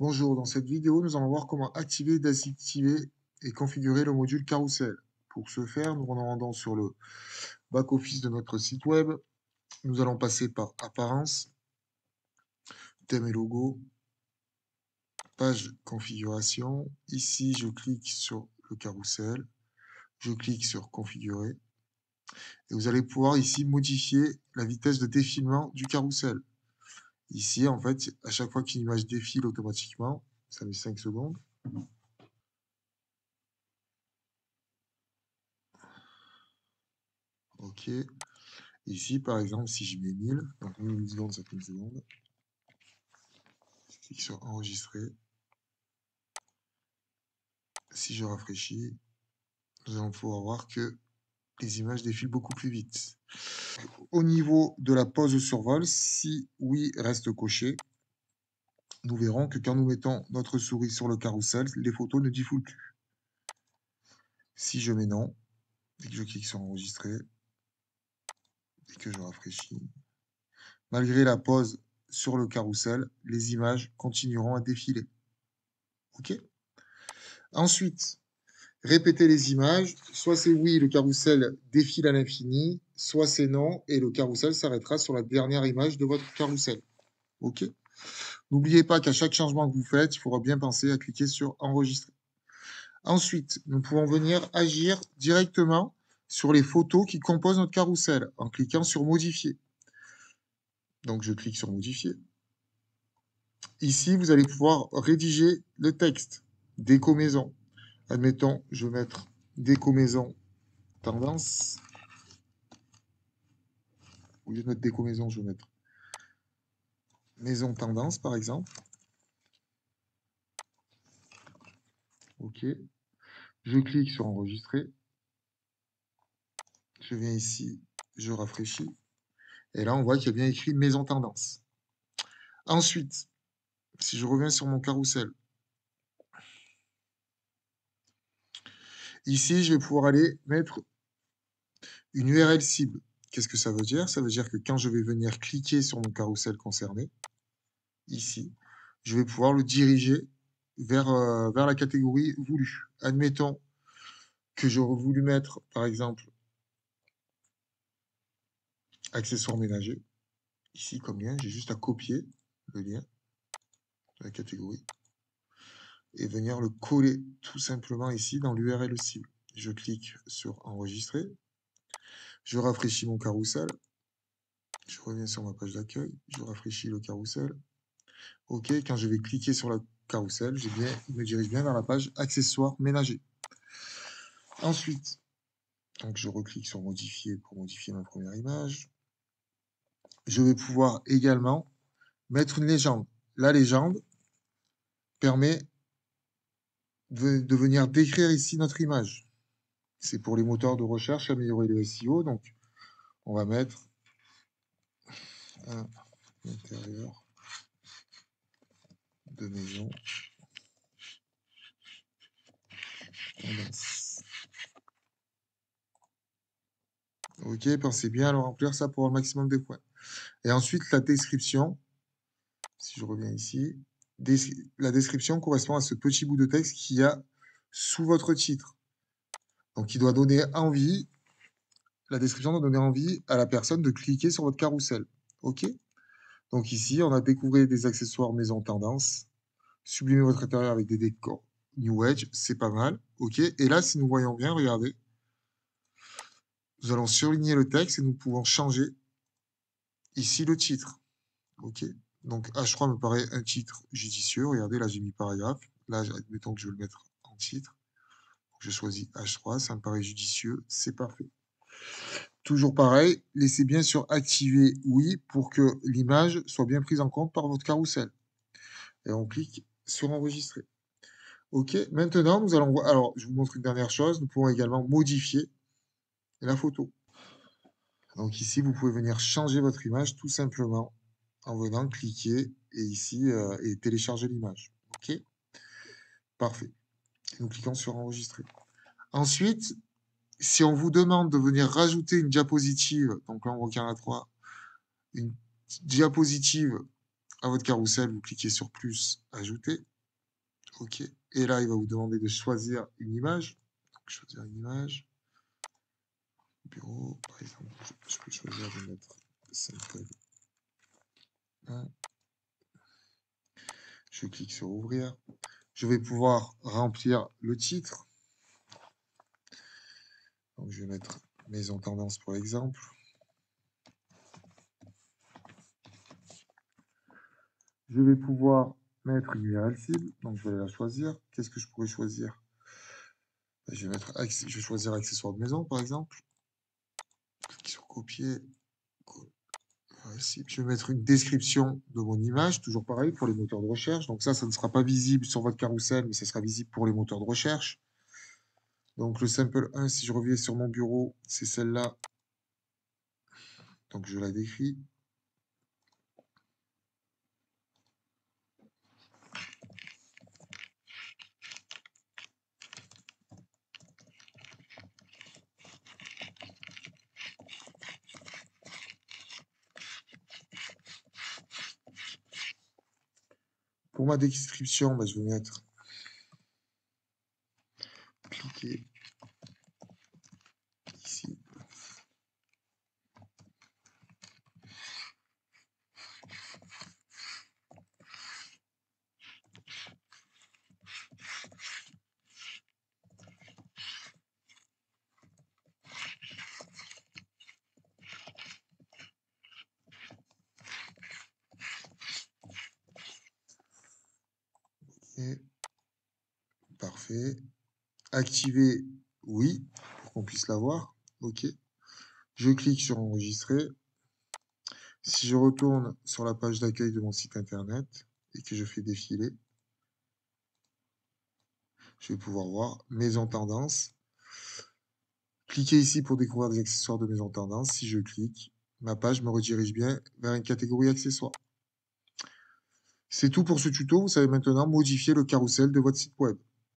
Bonjour, dans cette vidéo, nous allons voir comment activer, désactiver et configurer le module Carousel. Pour ce faire, nous nous rendons sur le back-office de notre site web. Nous allons passer par Apparence, Thème et logo, Page configuration. Ici, je clique sur le carrousel. Je clique sur Configurer. Et vous allez pouvoir ici modifier la vitesse de défilement du carrousel. Ici, en fait, à chaque fois qu'une image défile automatiquement, ça met 5 secondes. OK. Ici, par exemple, si je mets 1000, donc 1000 secondes, ça fait une seconde. Clique sur enregistrer. Si je rafraîchis, nous allons pouvoir voir que les images défilent beaucoup plus vite. Au niveau de la pause survol, si oui reste coché, nous verrons que quand nous mettons notre souris sur le carrousel, les photos ne défilent plus. Si je mets non, et que je clique sur enregistrer, et que je rafraîchis, malgré la pause sur le carrousel, les images continueront à défiler. OK? Ensuite, répétez les images. Soit c'est oui, le carrousel défile à l'infini, soit c'est non, et le carrousel s'arrêtera sur la dernière image de votre carrousel. OK N'oubliez pas qu'à chaque changement que vous faites, il faudra bien penser à cliquer sur Enregistrer. Ensuite, nous pouvons venir agir directement sur les photos qui composent notre carrousel en cliquant sur Modifier. Donc, je clique sur Modifier. Ici, vous allez pouvoir rédiger le texte. Déco maison. Admettons, je vais mettre déco maison tendance. Au lieu de mettre déco maison, je vais mettre maison tendance, par exemple. OK. Je clique sur enregistrer. Je viens ici, je rafraîchis. Et là, on voit qu'il y a bien écrit maison tendance. Ensuite, si je reviens sur mon carrousel, Ici, je vais pouvoir aller mettre une URL cible. Qu'est-ce que ça veut dire? Ça veut dire que quand je vais venir cliquer sur mon carrousel concerné, ici, je vais pouvoir le diriger vers, euh, vers la catégorie voulue. Admettons que j'aurais voulu mettre, par exemple, accessoires ménagers. Ici, comme lien, j'ai juste à copier le lien de la catégorie et venir le coller tout simplement ici dans l'URL cible. Je clique sur enregistrer. Je rafraîchis mon carrousel. Je reviens sur ma page d'accueil. Je rafraîchis le carrousel. OK, quand je vais cliquer sur le carrousel, il me dirige bien vers la page accessoires ménagers. Ensuite, donc je reclique sur modifier pour modifier ma première image. Je vais pouvoir également mettre une légende. La légende permet de, venir décrire ici notre image. C'est pour les moteurs de recherche, améliorer le SEO. Donc, on va mettre un intérieur de maison Ok, pensez bien à remplir ça pour un maximum de points. Et ensuite, la description. Si je reviens ici, la description correspond à ce petit bout de texte qu'il y a sous votre titre. Donc, il doit donner envie, la description doit donner envie à la personne de cliquer sur votre carrousel. OK? Donc ici, on a découvert des accessoires maison tendance, sublimer votre intérieur avec des décors New Age, c'est pas mal. OK? Et là, si nous voyons bien, regardez, nous allons surligner le texte et nous pouvons changer ici le titre. OK? Donc H3 me paraît un titre judicieux. Regardez, là j'ai mis paragraphe. Là, admettons que je veux le mettre en titre. Je choisis H3, ça me paraît judicieux, c'est parfait. Toujours pareil, laissez bien sur activer oui pour que l'image soit bien prise en compte par votre carrousel. Et on clique sur enregistrer. OK, maintenant nous allons voir. Alors, je vous montre une dernière chose. Nous pouvons également modifier la photo. Donc ici, vous pouvez venir changer votre image tout simplement en venant cliquer et ici euh, et télécharger l'image. OK? Parfait. nous cliquons sur enregistrer. Ensuite, si on vous demande de venir rajouter une diapositive, donc là on regarde à 3, une diapositive à votre carrousel, vous cliquez sur plus, ajouter. OK. Et là, il va vous demander de choisir une image. Choisir une image. Bureau, par exemple, je peux choisir de mettre sample 1. Je clique sur ouvrir. Je vais pouvoir remplir le titre. Donc, je vais mettre maison tendance pour l'exemple. Je vais pouvoir mettre une URL cible, donc je vais la choisir. Qu'est-ce que je pourrais choisir? Ben, je vais, je choisir accessoire de maison, par exemple. Clique sur copier. Je vais mettre une description de mon image, toujours pareil pour les moteurs de recherche. Donc ça, ça ne sera pas visible sur votre carrousel, mais ça sera visible pour les moteurs de recherche. Donc le sample 1, si je reviens sur mon bureau, c'est celle-là. Donc je la décris. Pour ma description, bah, je vais mettre cliquer ici. Parfait. Activer, oui, pour qu'on puisse l'avoir. OK. Je clique sur enregistrer. Si je retourne sur la page d'accueil de mon site internet et que je fais défiler, je vais pouvoir voir maison tendance. Cliquez ici pour découvrir des accessoires de maison tendance. Si je clique, ma page me redirige bien vers une catégorie accessoires. C'est tout pour ce tuto. Vous savez maintenant modifier le carrousel de votre site web.